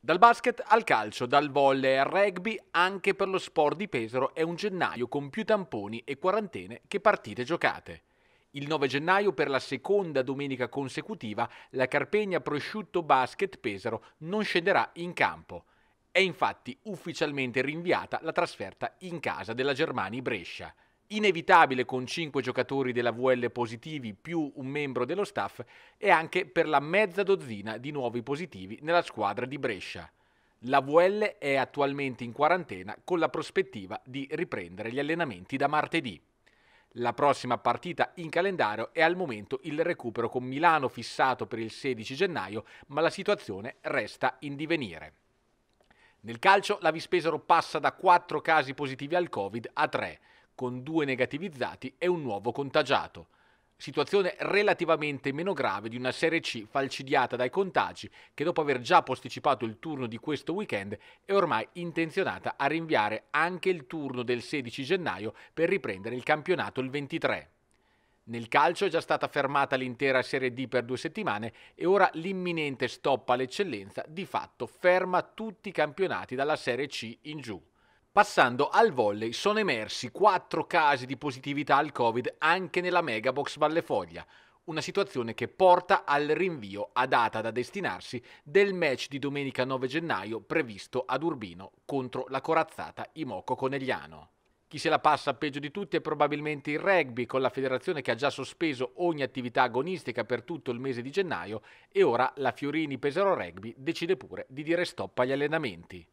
Dal basket al calcio, dal volley al rugby, anche per lo sport di Pesaro è un gennaio con più tamponi e quarantene che partite giocate. Il 9 gennaio, per la seconda domenica consecutiva, la Carpegna Prosciutto Basket Pesaro non scenderà in campo. È infatti ufficialmente rinviata la trasferta in casa della Germani Brescia. Inevitabile con 5 giocatori della VL positivi più un membro dello staff e anche per la mezza dozzina di nuovi positivi nella squadra di Brescia. La VL è attualmente in quarantena con la prospettiva di riprendere gli allenamenti da martedì. La prossima partita in calendario è al momento il recupero con Milano fissato per il 16 gennaio, ma la situazione resta in divenire. Nel calcio la Vispesaro passa da 4 casi positivi al Covid a 3 con due negativizzati e un nuovo contagiato. Situazione relativamente meno grave di una Serie C falcidiata dai contagi che dopo aver già posticipato il turno di questo weekend è ormai intenzionata a rinviare anche il turno del 16 gennaio per riprendere il campionato il 23. Nel calcio è già stata fermata l'intera Serie D per due settimane e ora l'imminente stop all'eccellenza di fatto ferma tutti i campionati dalla Serie C in giù. Passando al volley, sono emersi quattro casi di positività al Covid anche nella Megabox Vallefoglia, una situazione che porta al rinvio a data da destinarsi del match di domenica 9 gennaio previsto ad Urbino contro la corazzata Imoco Conegliano. Chi se la passa peggio di tutti è probabilmente il rugby, con la federazione che ha già sospeso ogni attività agonistica per tutto il mese di gennaio e ora la Fiorini Pesaro Rugby decide pure di dire stop agli allenamenti.